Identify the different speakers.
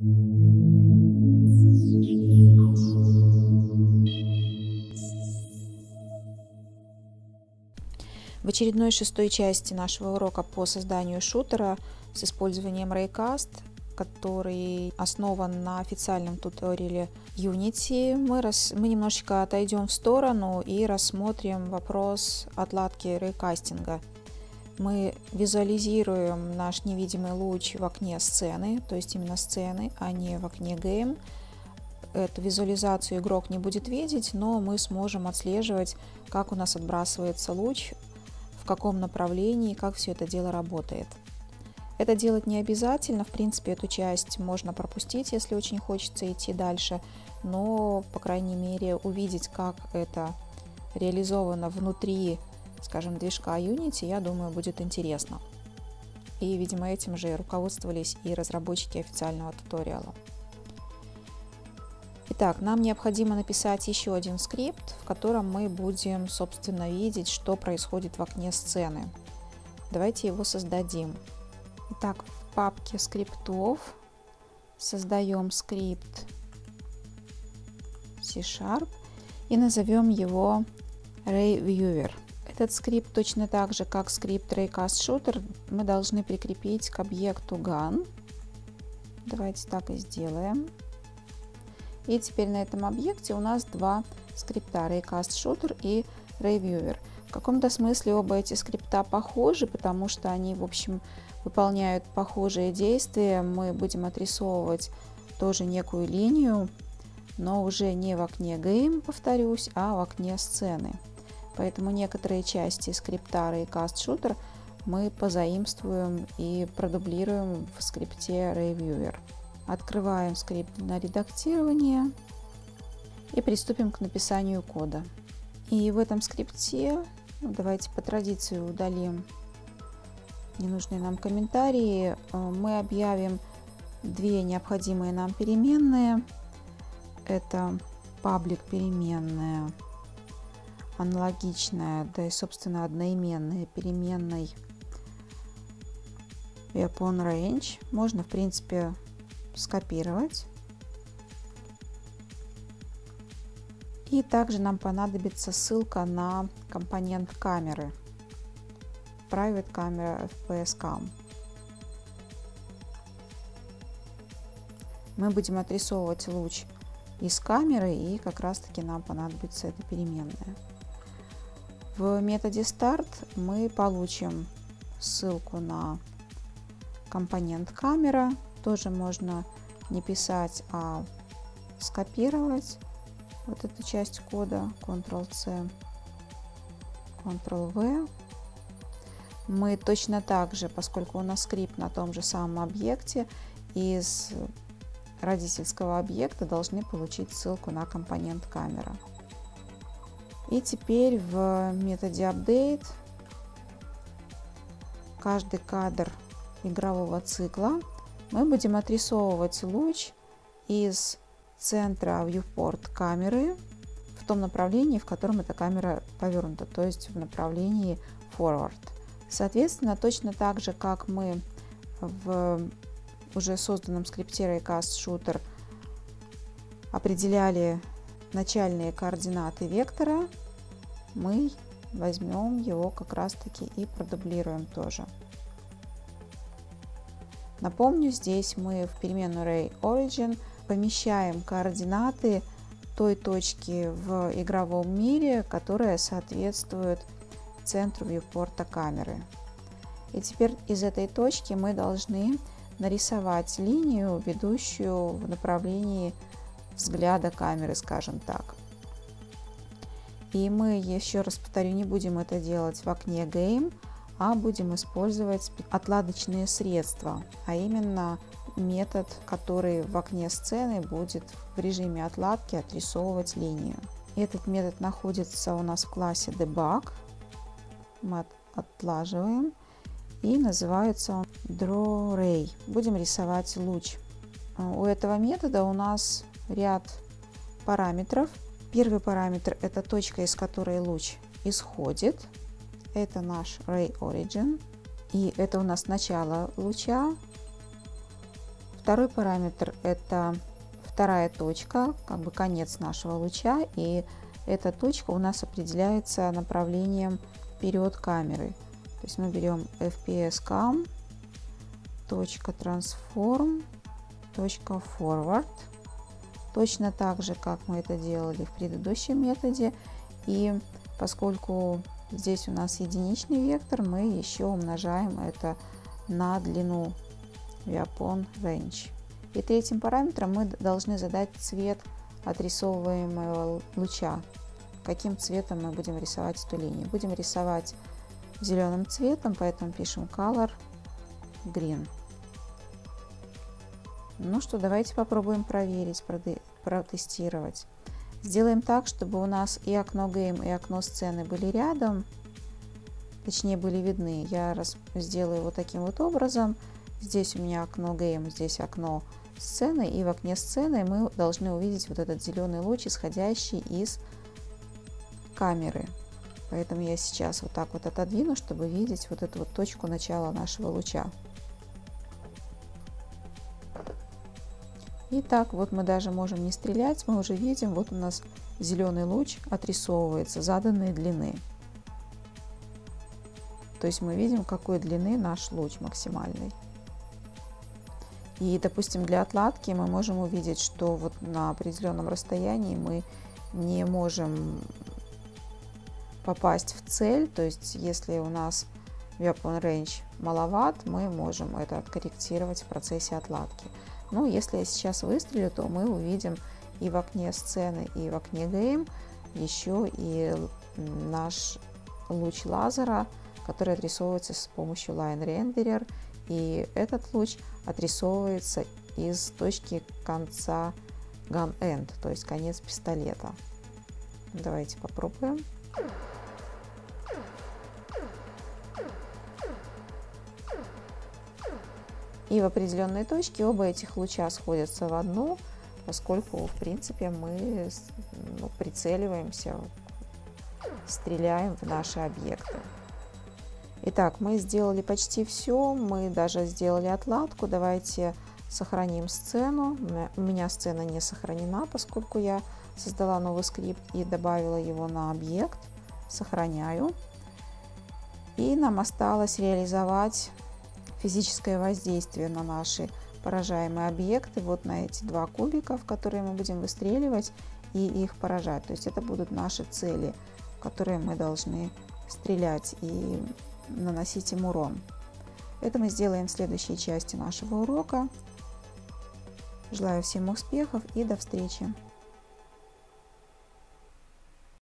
Speaker 1: В очередной шестой части нашего урока по созданию шутера с использованием Raycast, который основан на официальном туториале Unity, мы, рас... мы немножечко отойдем в сторону и рассмотрим вопрос отладки рейкастинга. Мы визуализируем наш невидимый луч в окне сцены, то есть именно сцены, а не в окне game. Эту визуализацию игрок не будет видеть, но мы сможем отслеживать, как у нас отбрасывается луч в каком направлении, как все это дело работает. Это делать не обязательно, в принципе, эту часть можно пропустить, если очень хочется идти дальше, но, по крайней мере, увидеть, как это реализовано внутри, скажем, движка Unity, я думаю, будет интересно. И, видимо, этим же руководствовались и разработчики официального туториала. Итак, нам необходимо написать еще один скрипт, в котором мы будем, собственно, видеть, что происходит в окне сцены. Давайте его создадим. Итак, в папке скриптов создаем скрипт C-Sharp и назовем его RayViewer. Этот скрипт точно так же, как скрипт Raycast Shooter, мы должны прикрепить к объекту Gun. Давайте так и сделаем. И теперь на этом объекте у нас два скрипта Raycast Shooter и RayViewer. В каком-то смысле оба эти скрипта похожи, потому что они, в общем, выполняют похожие действия. Мы будем отрисовывать тоже некую линию, но уже не в окне Game, повторюсь, а в окне сцены. Поэтому некоторые части скрипта Raycast Shooter мы позаимствуем и продублируем в скрипте RayViewer. Открываем скрипт на редактирование и приступим к написанию кода. И в этом скрипте, ну, давайте по традиции удалим ненужные нам комментарии, э, мы объявим две необходимые нам переменные. Это паблик переменная, аналогичная, да и собственно одноименная переменной weapon range. Можно в принципе скопировать. И также нам понадобится ссылка на компонент камеры. Private Camera FPS Cam. Мы будем отрисовывать луч из камеры и как раз таки нам понадобится эта переменная. В методе Start мы получим ссылку на компонент камера тоже можно не писать, а скопировать вот эту часть кода Ctrl-C, Ctrl-V. Мы точно так же, поскольку у нас скрипт на том же самом объекте, из родительского объекта должны получить ссылку на компонент камера. И теперь в методе update каждый кадр игрового цикла мы будем отрисовывать луч из центра viewport камеры в том направлении, в котором эта камера повернута, то есть в направлении forward. Соответственно, точно так же, как мы в уже созданном скрипте Raycast Shooter определяли начальные координаты вектора, мы возьмем его как раз таки и продублируем тоже. Напомню, здесь мы в переменную ArrayOrigin помещаем координаты той точки в игровом мире, которая соответствует центру вьюпорта камеры. И теперь из этой точки мы должны нарисовать линию, ведущую в направлении взгляда камеры, скажем так. И мы, еще раз повторю, не будем это делать в окне Game, а будем использовать отладочные средства, а именно метод, который в окне сцены будет в режиме отладки отрисовывать линию. Этот метод находится у нас в классе debug. Мы отлаживаем и называется он drawRay. Будем рисовать луч. У этого метода у нас ряд параметров. Первый параметр это точка, из которой луч исходит. Это наш Ray Origin. И это у нас начало луча. Второй параметр это вторая точка, как бы конец нашего луча, и эта точка у нас определяется направлением вперед камеры. То есть мы берем FPS cam, точка transform, точка forward, точно так же, как мы это делали в предыдущем методе. И поскольку здесь у нас единичный вектор, мы еще умножаем это на длину Viapon Range. И третьим параметром мы должны задать цвет отрисовываемого луча. Каким цветом мы будем рисовать эту линию. Будем рисовать зеленым цветом, поэтому пишем color green. Ну что, давайте попробуем проверить, протестировать. Сделаем так, чтобы у нас и окно Game, и окно сцены были рядом, точнее были видны. Я раз, сделаю вот таким вот образом. Здесь у меня окно Game, здесь окно сцены, и в окне сцены мы должны увидеть вот этот зеленый луч, исходящий из камеры. Поэтому я сейчас вот так вот отодвину, чтобы видеть вот эту вот точку начала нашего луча. Итак, вот мы даже можем не стрелять, мы уже видим, вот у нас зеленый луч отрисовывается заданной длины. То есть мы видим, какой длины наш луч максимальный. И, допустим, для отладки мы можем увидеть, что вот на определенном расстоянии мы не можем попасть в цель. То есть, если у нас weapon range маловат, мы можем это откорректировать в процессе отладки. Но если я сейчас выстрелю, то мы увидим и в окне сцены, и в окне game еще и наш луч лазера, который отрисовывается с помощью Line Renderer и этот луч отрисовывается из точки конца gun end, то есть конец пистолета. Давайте попробуем. И в определенной точке оба этих луча сходятся в одну, поскольку, в принципе, мы ну, прицеливаемся, стреляем в наши объекты. Итак, мы сделали почти все, мы даже сделали отладку. Давайте сохраним сцену. У меня сцена не сохранена, поскольку я создала новый скрипт и добавила его на объект. Сохраняю. И нам осталось реализовать физическое воздействие на наши поражаемые объекты, вот на эти два кубика, в которые мы будем выстреливать и их поражать. То есть это будут наши цели, которые мы должны стрелять. И наносить им урон. Это мы сделаем в следующей части нашего урока. Желаю всем успехов и до встречи!